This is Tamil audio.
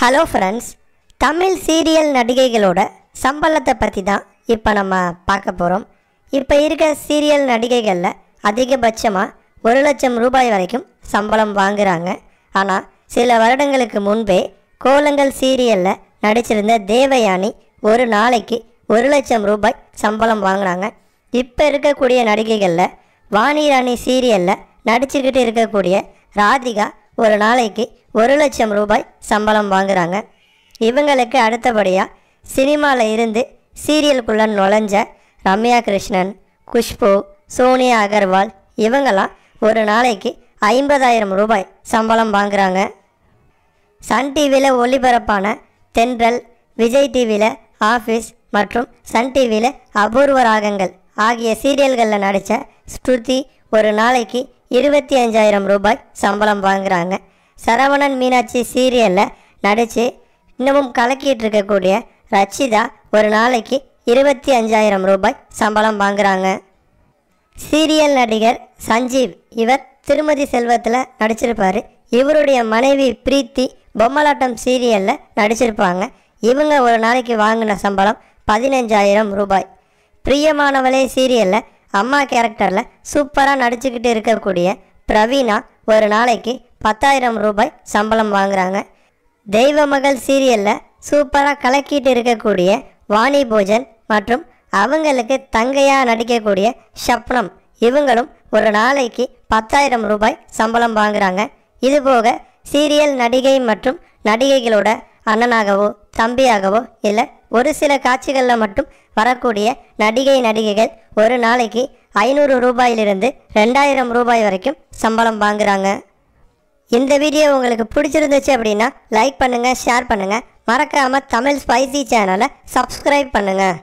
ஹலோ ஃப்ரெண்ட்ஸ் தமிழ் சீரியல் நடிகைகளோட சம்பளத்தை பற்றி தான் இப்போ நம்ம பார்க்க போகிறோம் இப்போ இருக்க சீரியல் நடிகைகளில் அதிகபட்சமாக ஒரு லட்சம் ரூபாய் வரைக்கும் சம்பளம் வாங்குகிறாங்க ஆனால் சில வருடங்களுக்கு முன்பே கோலங்கள் சீரியலில் நடிச்சிருந்த தேவயானி ஒரு நாளைக்கு ஒரு லட்சம் ரூபாய் சம்பளம் வாங்கினாங்க இப்போ இருக்கக்கூடிய நடிகைகளில் வாணிராணி சீரியலில் நடிச்சுக்கிட்டு இருக்கக்கூடிய ராதிகா ஒரு நாளைக்கு ஒரு லட்சம் ரூபாய் சம்பளம் வாங்குறாங்க. இவங்களுக்கு அடுத்தபடியாக சினிமாவில் இருந்து சீரியலுக்குள்ளே நுழைஞ்ச ரம்யா கிருஷ்ணன் குஷ்பு சோனியா அகர்வால் இவங்கெல்லாம் ஒரு நாளைக்கு ஐம்பதாயிரம் ரூபாய் சம்பளம் வாங்குறாங்க. சன் டிவியில் ஒளிபரப்பான தென்றல் விஜய் டிவியில் ஆஃபீஸ் மற்றும் சன் டிவியில் அபூர்வ ராகங்கள் ஆகிய சீரியல்களில் நடித்த ஸ்ருதி ஒரு நாளைக்கு இருபத்தி அஞ்சாயிரம் ரூபாய் சம்பளம் வாங்குறாங்க. சரவணன் மீனாட்சி சீரியலில் நடித்து இன்னமும் கலக்கிட்டு இருக்கக்கூடிய ரச்சிதா ஒரு நாளைக்கு இருபத்தி அஞ்சாயிரம் ரூபாய் சம்பளம் வாங்குறாங்க. சீரியல் நடிகர் சஞ்சீவ் இவர் திருமதி செல்வத்தில் நடிச்சிருப்பார். இவருடைய மனைவி பிரீத்தி பொம்மலாட்டம் சீரியலில் நடிச்சிருப்பாங்க. இவங்க ஒரு நாளைக்கு வாங்கின சம்பளம் பதினஞ்சாயிரம் ரூபாய். பிரியமானவளே சீரியலில் அம்மா கேரக்டரில் சூப்பராக நடிச்சுக்கிட்டு இருக்கக்கூடிய பிரவீனா ஒரு நாளைக்கு பத்தாயிரம் ரூபாய் சம்பளம் வாங்குறாங்க. தெய்வமகள் சீரியலில் சூப்பராக கலக்கிட்டு இருக்கக்கூடிய வாணி போஜன் மற்றும் அவங்களுக்கு தங்கையாக நடிக்கக்கூடிய ஷப்னம் இவங்களும் ஒரு நாளைக்கு பத்தாயிரம் ரூபாய் சம்பளம் வாங்குறாங்க. இதுபோக சீரியல் நடிகை மற்றும் நடிகைகளோட அண்ணனாகவோ தம்பியாகவோ இல்லை ஒரு சில காட்சிகளில் மட்டும் வரக்கூடிய நடிகை நடிகைகள் ஒரு நாளைக்கு ஐநூறு ரூபாயிலிருந்து ரெண்டாயிரம் ரூபாய் வரைக்கும் சம்பளம் வாங்குறாங்க. இந்த வீடியோ உங்களுக்கு பிடிச்சிருந்துச்சு அப்படின்னா லைக் பண்ணுங்கள் ஷேர் பண்ணுங்கள் மறக்காமல் தமிழ் ஸ்பைசி சேனலை சப்ஸ்கிரைப் பண்ணுங்கள்